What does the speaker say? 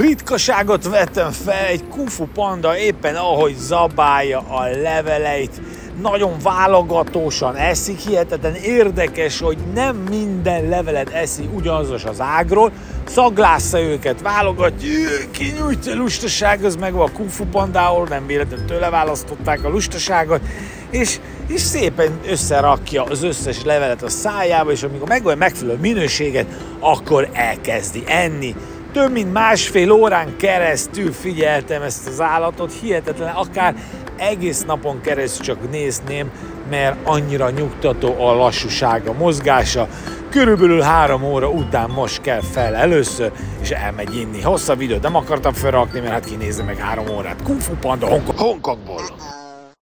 Ritkaságot vettem fel, egy kufu panda éppen ahogy zabálja a leveleit, nagyon válogatósan eszik, hihetetlen érdekes, hogy nem minden levelet eszi ugyanazos az ágról, szaglásza őket, válogatja, kinyújtja lustaság, az meg a kufu pandáról, nem véletlenül tőle választották a lustaságot, és, és szépen összerakja az összes levelet a szájába, és amikor megvan megfelelő minőséget, akkor elkezdi enni több mint másfél órán keresztül figyeltem ezt az állatot, hihetetlen, akár egész napon keresztül csak nézném, mert annyira nyugtató a lassúsága, mozgása. Körülbelül három óra után most kell fel először, és elmegy inni. Hosszabb videót nem akartam felrakni, mert hát kinézze meg három órát. Kung Fu Panda Hongkongból.